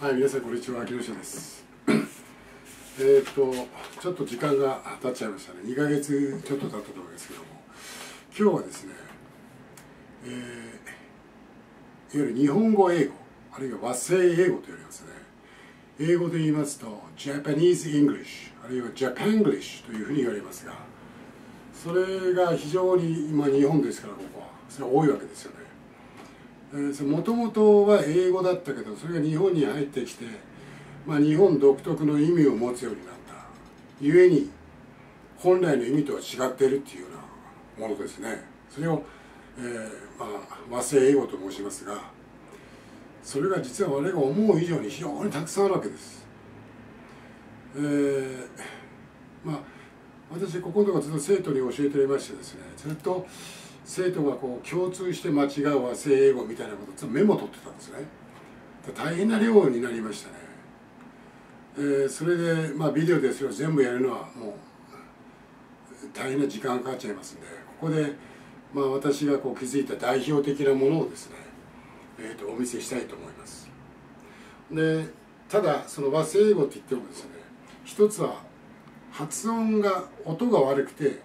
はい、皆さんこんにちは、木下です。えっと、ちょっと時間が経っちゃいましたね。2ヶ月ちょっと経ったと思いますけども、今日はですね、えーいわゆる日本語英語、あるいは和製英語と言われますね。英語で言いますと、Japanese English、あるいは Japanglish というふうに言われますが、それが非常に今日本ですから、ここは。それは多いわけですよね。もともとは英語だったけどそれが日本に入ってきて、まあ、日本独特の意味を持つようになった。ゆえに本来の意味とは違っているっていうようなものですね。それを、えーまあ、和製英語と申しますがそれが実は我々が思う以上に非常にたくさんあるわけです、えーまあ私ここのところずっと生徒に教えておりましてですねずっと生徒がこう共通して間違う和製英語みたいなことをメモ取ってたんですね。大変な量になりましたね、えーそれで、まあ、ビデオでそれを全部やるのはもう大変な時間がかかっちゃいますんでここで、まあ、私がこう気づいた代表的なものをですね、えー、とお見せしたいと思います。でただその和製英語って言ってもですね一つは発音が音が悪くて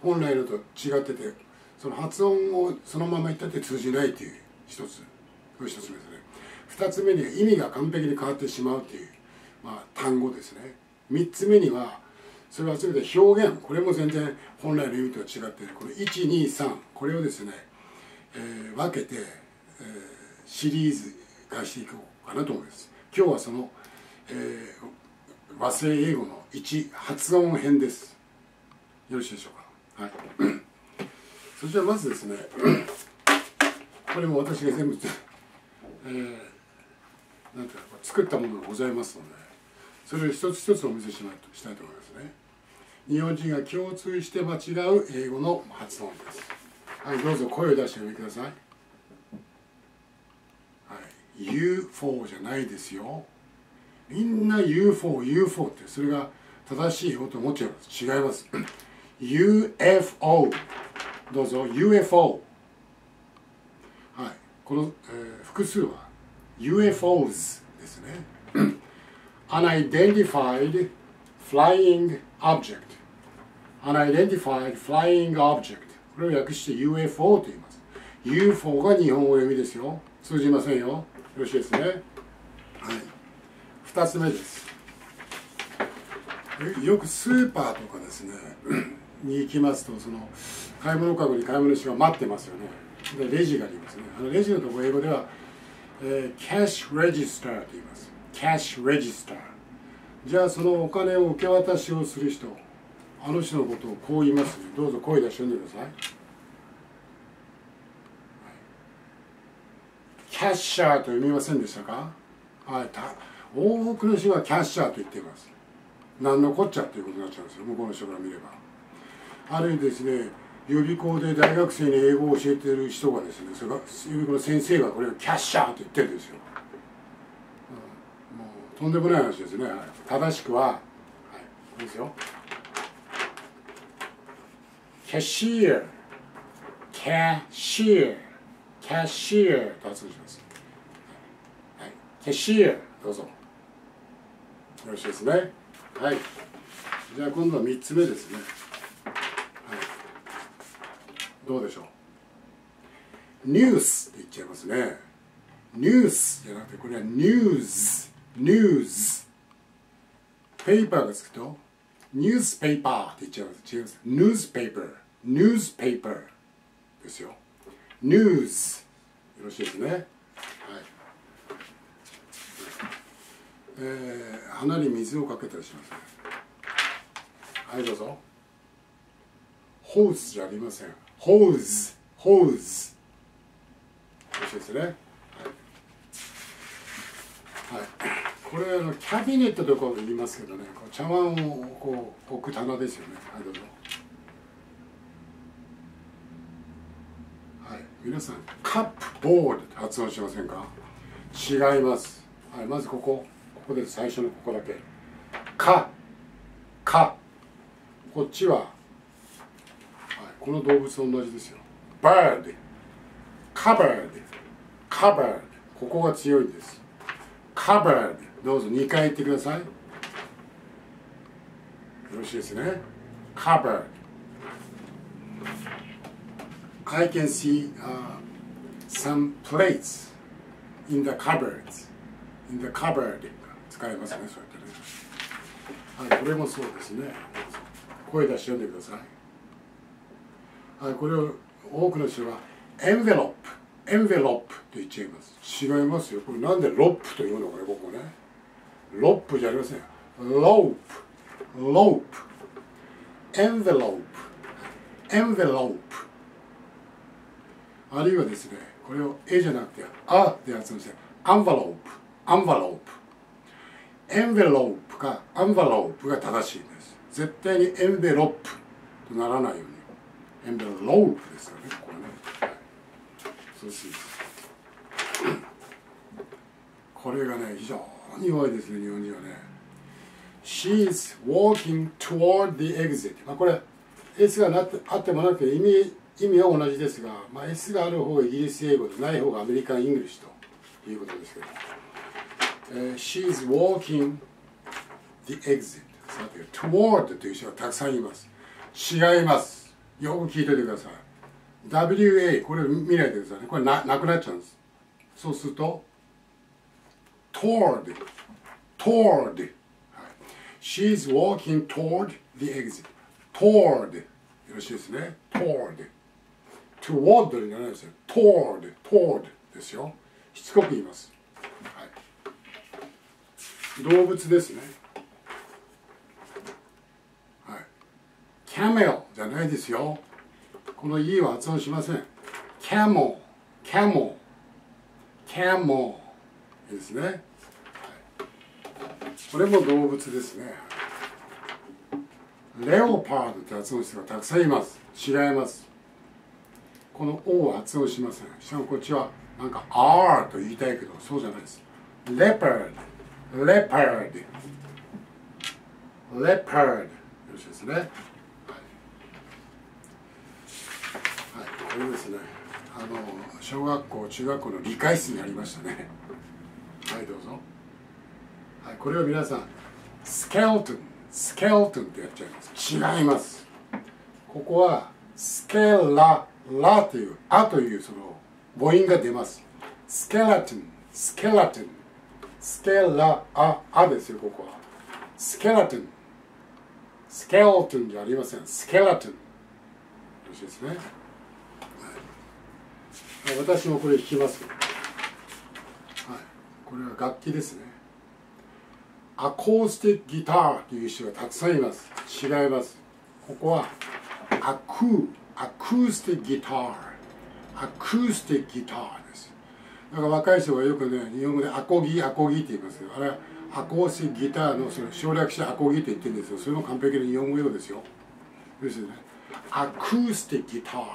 本来のと違っててその発音をそのまま言ったって通じないという一つ。これ一つ目ですね。二つ目には意味が完璧に変わってしまうという、まあ、単語ですね。三つ目にはそれは全て表現。これも全然本来の意味とは違っている。この123これをですね、えー分けて、えーシリーズ化していこうかなと思います。今日はその、えー和製英語の1発音編です。よろしいでしょうか？はい。それじゃあまずですねこれも私が全部、えー、なんか作ったものがございますのでそれを一つ一つお見せしまいとしたいと思いますね日本人が共通して間違う英語の発音ですはいどうぞ声を出してお読みくださいはい UFO じゃないですよみんな UFO、UFO ってそれが正しいよと思っちゃいます。違います。UFO どうぞ。UFO はい。この、えー複数は UFOs ですね。Unidentified Flying Object Unidentified Flying Object これを訳して UFO と言います。UFO が日本語読みですよ。通じませんよ。よろしいですね。はい。2つ目です。よくスーパーとかですね。に行きますとその買い物かごに買い物しが待ってますよね。でレジがありますね。あのレジのとこ英語では、えー、キャッシュレジスターと言います。キャッシュレジスターじゃあそのお金を受け渡しをする人あの人のことをこう言いますね。どうぞ声出して読んでください。キャッシャーと読みませんでしたか？はい、た多くの人はキャッシャーと言っています。何のこっちゃっていうことになっちゃうんですよ。向こうの人から見れば。ある意味ですね予備校で大学生に英語を教えてる人がですねそれが予備校の先生がこれをキャッシャーと言ってるんですよ、うん。もうとんでもない話ですね。はい。正しくは、はい、いいですよ。キャッシーキャッシーキャッシーと発音します。はい、キャッシーどうぞ。よろしいですね。はい。じゃあ今度は3つ目ですね。どうでしょう？ニュースって言っちゃいますね。ニュースじゃなくてこれはニューズニューズペーパーがつくとニュースペーパーって言っちゃいます。違います。ニュースペーパーニュースペーパーですよ。ニュースよろしいですね。はい。えー、花に水をかけたりしますね。はいどうぞ。ホースじゃありません。ホーズホーズよろしいですね。はい、はい、これあのキャビネットとか言いますけどね。茶碗をこう置く棚ですよね。はいどうぞはい。皆さんカップボールって発音しませんか？違います。はい。まずここ。ここです。最初のここだけ「か」「か」こっちは、この動物と同じですよ。bird バーで。カバーでここが強いです。カバーでどうぞ2回言ってください。よろしいですね。covered 会見し some plates in the cupboards in the cupboard 使いますね、そうやってね。はい、これもそうですね。声出し読んでください。これを多くの人はエンベロップエンベロップと言っちゃいます。違いますよ。これなんでロップというのかねここね。ロップじゃありません。ロープ。ロープ。 envelope。envelope。あるいはですねこれを「え」じゃなくて「あ」で発音して envelope。envelope。envelope か envelope が正しいんです。絶対にエンベロップとならないように。 envelope ですよねこれね、はい、そうしこれがね非常に弱いですね日本人はね。She's walking toward the exit. まあこれ S がなってあってもなくて意味意味は同じですが、まあ、S がある方がイギリス英語でない方が American English ということですけど、えー、She's walking the exit. toward という人がたくさんいます。違います。よく聞いててください。WA これ見ないでくださいね。これななくなっちゃうんです。そうすると toward toward、はい、She's walking toward the exit toward よろしいですね。toward toward じゃないですよ。toward toward ですよ。しつこく言います、はい、動物ですねはい camel じゃないですよ。この E は発音しません。camel camel camel いいですね、はい、これも動物ですね。レオパードって発音してる人がたくさんいます。違います。この O は発音しません。しかもこっちはなんか R と言いたいけどそうじゃないです。leopard leopard leopard よろしいですね。はい、はい、これですねあの小学校中学校の理科室にありましたね。はいどうぞ。はいこれを皆さんスケルトンスケルトンってやっちゃいます。違います。ここはスケララという「あ」というその母音が出ます。スケラトンスケラトン。スケラああですよここは。スケラトン。スケルトンじゃありません。スケラトン。よろしいですね、私もこれ弾きます、はい、これは楽器ですね。アコースティックギターという人がたくさんいます。違います。ここはアクーアクースティックギター。アクースティックギターです。だから若い人がよくね日本語でアコギアコギって言いますけどあれはアコースティックギターのその省略してアコギって言ってるんですよ。それも完璧な日本語用ですよ。ですね。アクースティックギター。よ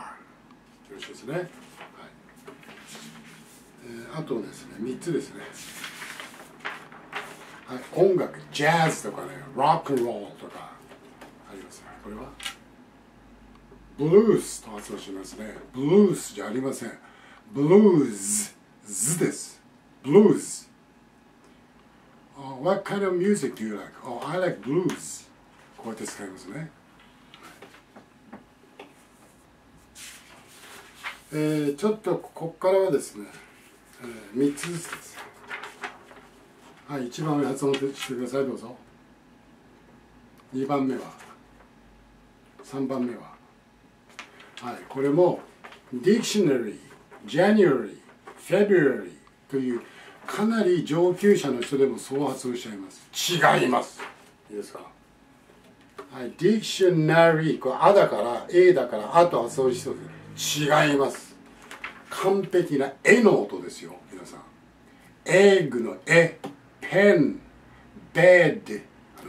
ろしいですね、あとですね3つですねはい、音楽、ジャズとかね、ロックンロールとかありますね。これは？ブルースと発音しますね。ブルースじゃありません。ブルーズ、ズです。ブルーズ。Oh, what kind of music do you like? Oh, I like blues. こうやって使いますね。えー、ちょっとここからはですね、えー、3つずつです。はい、1番目発音してください、どうぞ。2番目は、3番目は、はい、これも Dictionary、January、February というかなり上級者の人でもそう発音しちゃいます。違います。いいですか？はい、Dictionary これ「あ」だから「A」だから「あ」と発音しそうです。違います。完璧な「え」の音ですよ皆さん。エッグの「え」ペンベッド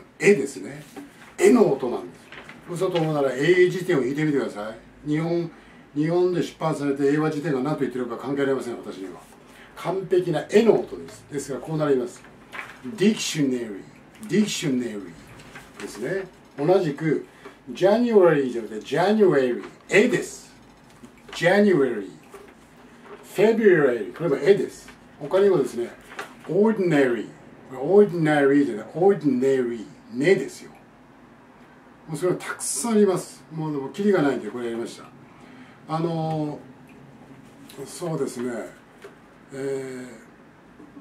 「え」ですね「え」の音なんです。嘘と思うなら A 辞典を引いてみてください。日本日本で出版されて英和辞典が何と言ってるか関係ありません私には。完璧な「え」の音です。ですからこうなります。 dictionary。dictionary ですね。同じく January じゃなくて January 「え」です。January February これも「え」です。他にもですね ordinary ordinary じゃない ordinary ねですよ。もうそれはたくさんあります。もうでもキリがないんでこれやりました。あのそうですねえ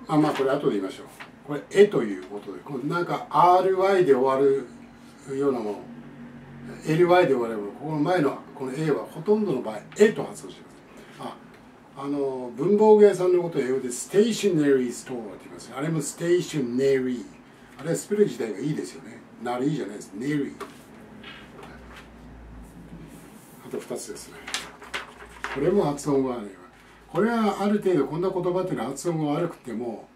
ー、あまあこれ後で言いましょう。これ「え」ということでこれなんか RY で終わるようなもの LY で終わるものこの前のこの A はほとんどの場合「え」と発音します。あの文房具屋さんのことを英語で stationery store って言いますあれも stationery。あれはスペル自体が E ですよね。ナリーじゃないです。ネリー。あと2つですね。これも発音が悪いこれはある程度こんな言葉っていうのは発音が悪くても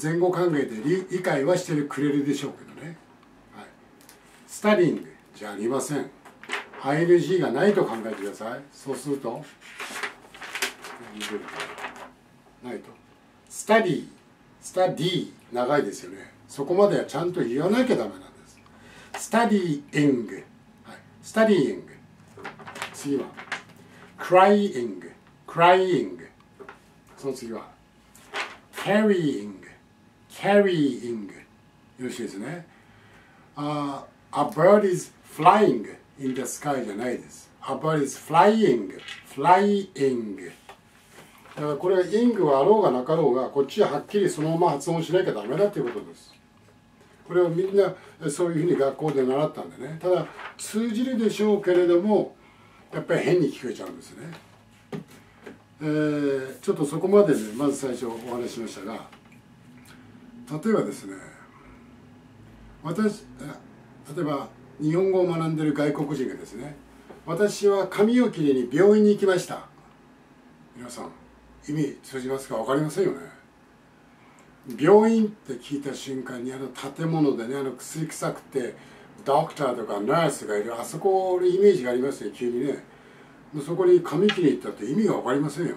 前後考えて理理解はしてくれるでしょうけどね、はい、スタディングじゃありません。ING がないと考えてください。そうするとないと。 study study 長いですよねそこまではちゃんと言わなきゃダメなんです studying、はい、 studying 次は crying crying その次は carrying carrying よろしいですね、uh, A bird is flying in the sky じゃないです A bird is flying flying だからこれはイングはあろうがなかろうがこっちははっきりそのまま発音しなきゃダメだということです。これをみんなそういうふうに学校で習ったんでね。ただ通じるでしょうけれどもやっぱり変に聞こえちゃうんですね。えー、ちょっとそこまでねまず最初お話しましたが例えばですね私例えば日本語を学んでる外国人がですね私は髪を切りに病院に行きました。皆さん。意味通じますか分かりませんよね。病院って聞いた瞬間にあの建物でねあの薬臭くてドクターとかナースがいるあそこにイメージがありますね急にね。そこに髪切りに行ったって意味が分かりませんよ。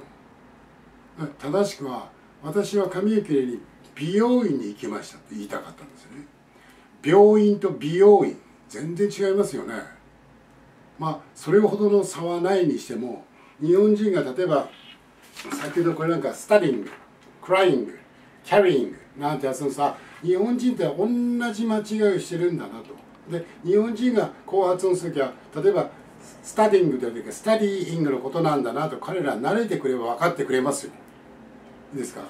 正しくは私は髪切りに美容院に行きましたって言いたかったんですよね。病院と美容院全然違いますよね。まあそれほどの差はないにしても日本人が例えば先ほどこれなんかスタディングクライングキャリングなんてやつのさ日本人って同じ間違いをしてるんだなと。で日本人がこう発音する時は例えばスタディングというかスタディーイングのことなんだなと彼ら慣れてくれば分かってくれますよいいですか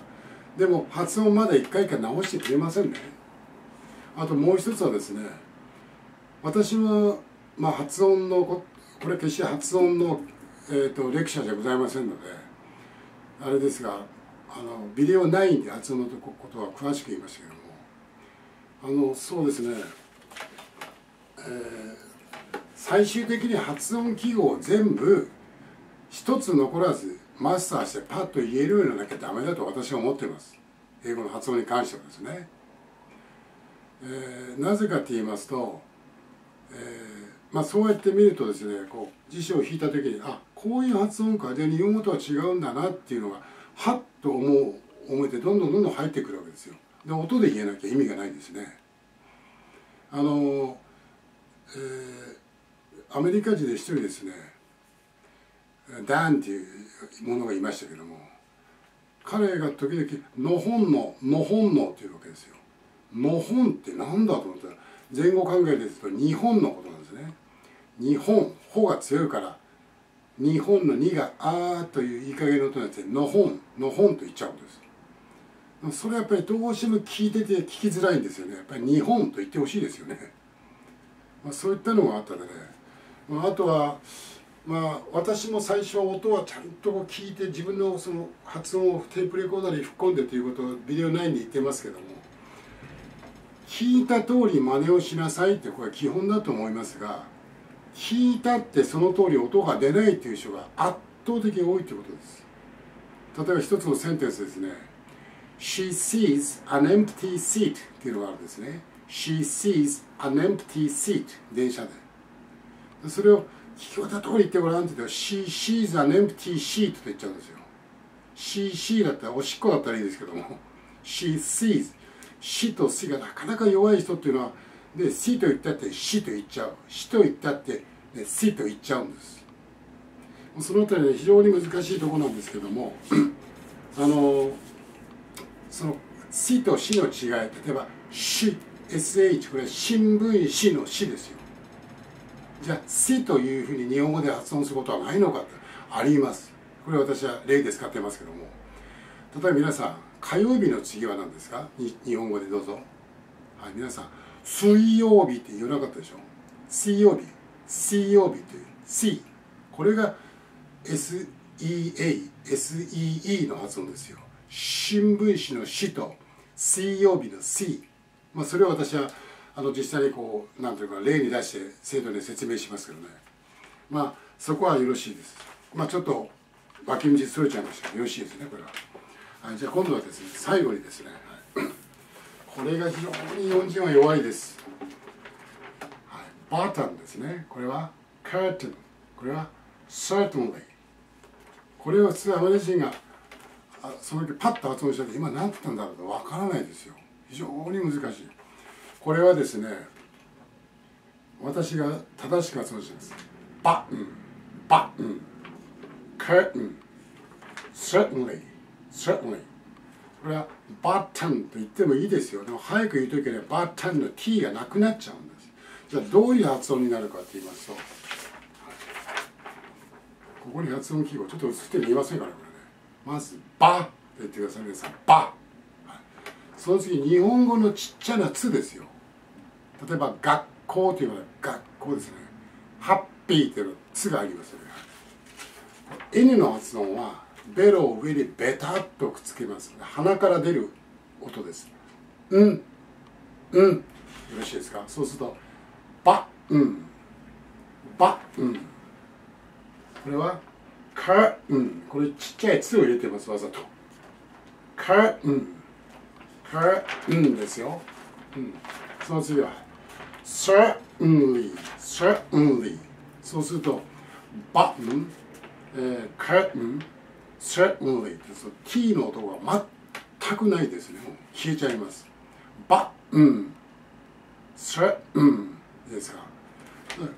でも発音まだ一回一回直してくれませんね。あともう一つはですね私は、まあ、発音のこれ決して発音の、えーと、レクチャーじゃございませんのであれですがあのビデオ9で発音のことは詳しく言いましたけども。あのそうですね、えー、最終的に発音記号を全部一つ残らずマスターしてパッと言えるようにならなきゃダメだと私は思っています。英語の発音に関してはですね、えー、なぜかって言いますと、えー、まあ、そうやって見るとですねこう辞書を引いた時にあこういう発音かで日本語とは違うんだなっていうのがはっと思う思えてどんどんどんどん入ってくるわけですよで音で言えなきゃ意味がないんですねあの、えー、アメリカ人で一人ですねダンっていうものがいましたけども彼が時々「の本のの本の」っていうわけですよ。の本って何だと思ったら前後考えですと日本のことなんですね。日本「ほ」が強いから日本の「に」が「あ」といういい加減の音になって「の本」「の本」と言っちゃうんです。それはやっぱりどうしても聞いてて聞きづらいんですよね。やっぱり日本と言ってほしいですよね。まあ、そういったのがあったので、ね、まあ、あとはまあ私も最初は音はちゃんと聞いて自分のその発音をテープレコーダーに吹っ込んでということをビデオ9で言ってますけども聞いた通り真似をしなさいってこれは基本だと思いますが聞いたってその通り音が出ないっていう人が圧倒的に多いということです。例えば一つのセンテンスですね。She sees an empty seat っていうのがあるんですね。She sees an empty seat 電車で。それを聞こえた通り言ってごらんって言ったら She, She's an empty sheet と言っちゃうんですよ。She, She だったらおしっこだったらいいですけども。She sees 死と C がなかなか弱い人っていうのはで C と言ったって C と言っちゃう。C と言ったって、ね、C と言っちゃうんです。そのあたりで非常に難しいところなんですけども あのその「し」と「し」の違い例えば「し」SH これは新聞紙の「し」ですよ。じゃあ「し」というふうに日本語で発音することはないのかってあります。これ私は例で使ってますけども。例えば皆さん火曜日の次は何ですか？日本語でどうぞ。はい皆さん水曜日って言わなかったでしょ？水曜日。水曜日という。C これが SEA SEE の発音ですよ。新聞紙の「し」と水曜日の「C」まあそれを私はあの実際にこうなんていうか例に出して生徒に説明しますけどね。まあそこはよろしいです。まあちょっと脇道それちゃいましたけどよろしいですねこれは、はい、じゃあ今度はですね最後にですね、はい、これが非常に日本人は弱いです、はい、バタンですね。これは curtain これは certainly これは普通アメリカ人があその時パッと発音したて今何て言ったんだろうとわからないですよ。非常に難しい。これはですね私が正しく発音します。バッンバッン curtain certainly certainly これはバッタンと言ってもいいですよ。でも早く言うときはバッタンの t がなくなっちゃうんです。じゃあどういう発音になるかって言いますと、はい、ここに発音記号ちょっと映って見えませんからこれね。まず「バ」って言ってください皆さん「バ」その次日本語のちっちゃな「つ」ですよ。例えば学校というのは学校ですね。ハッピーというのは「つ」がありますよね。N の発音はベロを上にベタっとくっつけます鼻から出る音です。うん。うん。よろしいですか？そうするとばうん。ばうん。これはかうん。これちっちゃい「つ」を入れてますわざと。かうん。かうんですよ、うん、その次は certainly certainly そうするとバン、えー、curtain certainly ってその t の音が全くないですね。消えちゃいます。バうん。certain ですか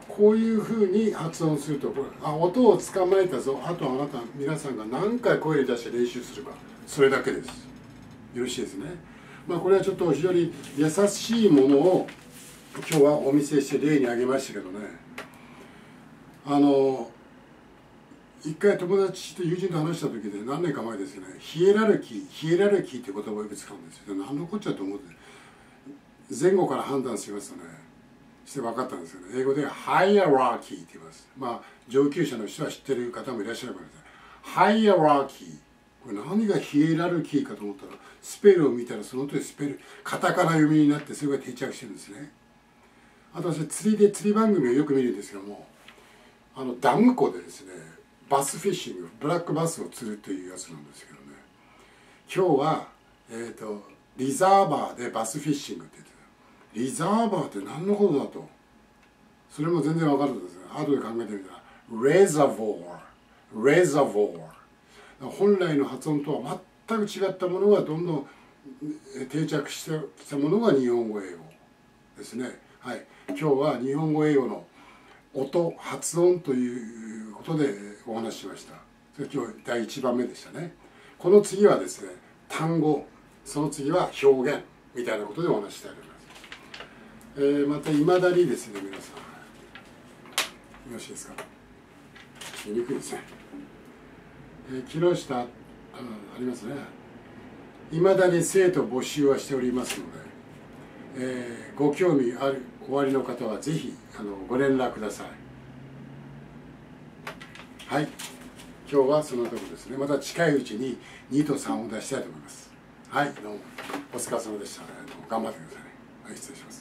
こういうふうに発音するとこれあ音を捕まえたぞ。あとあなた皆さんが何回声に出して練習するか。それだけです。よろしいですね。まあこれはちょっと非常に優しいものを今日はお見せして例に挙げましたけどね。あの一回友達と友人と話した時で何年か前ですね。ヒエラルキーヒエラルキーって言葉をよく使うんですよ。何のこっちゃと思って前後から判断しますとね。して分かったんですよね。英語でハイアラーキーって言います。まあ上級者の人は知ってる方もいらっしゃるかもしれないハイアラーキーこれ何がヒエラルキーかと思ったらスペルを見たらその通りスペルカタカナ読みになってそれが定着してるんですね。あと私釣りで釣り番組をよく見るんですけどもあのダム湖でですねバスフィッシングブラックバスを釣るというやつなんですけどね。今日は、えーと、リザーバーでバスフィッシングって言ってた。リザーバーって何のことだと。それも全然分かるんですね後で考えてみたらレザボーレザボー本来の発音とは全く違ったものがどんどん定着してきたものが日本語英語ですね。はい。今日は日本語英語の音発音ということでお話ししました。それ今日第1番目でしたね。この次はですね単語。その次は表現みたいなことでお話ししたいと思います、えー、またいまだにですね皆さんよろしいですか？見にくいですね、えー、木下あありますね。いまだに生徒募集はしておりますので、えー、ご興味あるおありの方はぜひあのご連絡ください。はい。今日はそのところですね。また近いうちに2と3を出したいと思います。はい。どうも。お疲れ様でした。頑張ってください、はい、失礼します。